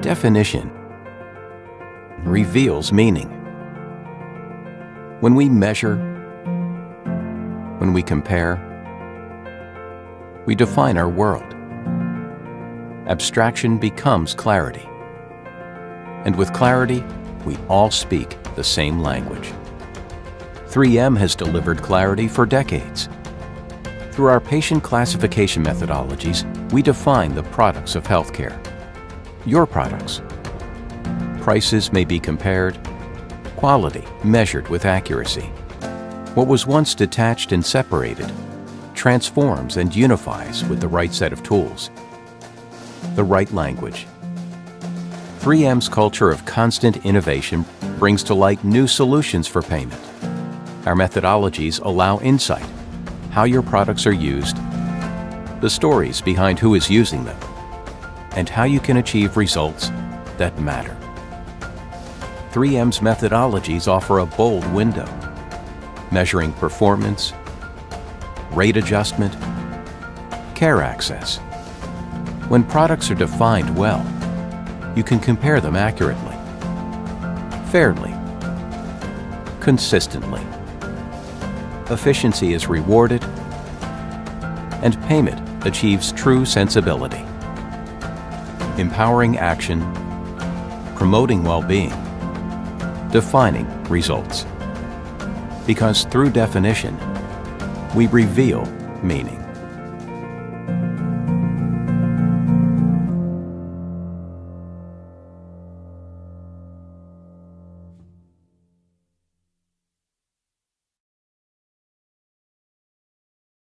Definition reveals meaning. When we measure, when we compare, we define our world. Abstraction becomes clarity. And with clarity, we all speak the same language. 3M has delivered clarity for decades. Through our patient classification methodologies, we define the products of healthcare. Your products. Prices may be compared, quality measured with accuracy. What was once detached and separated transforms and unifies with the right set of tools, the right language. 3M's culture of constant innovation brings to light new solutions for payment. Our methodologies allow insight, how your products are used, the stories behind who is using them, and how you can achieve results that matter. 3M's methodologies offer a bold window, measuring performance, rate adjustment, care access. When products are defined well, you can compare them accurately, fairly, consistently efficiency is rewarded, and payment achieves true sensibility. Empowering action, promoting well-being, defining results. Because through definition, we reveal meaning.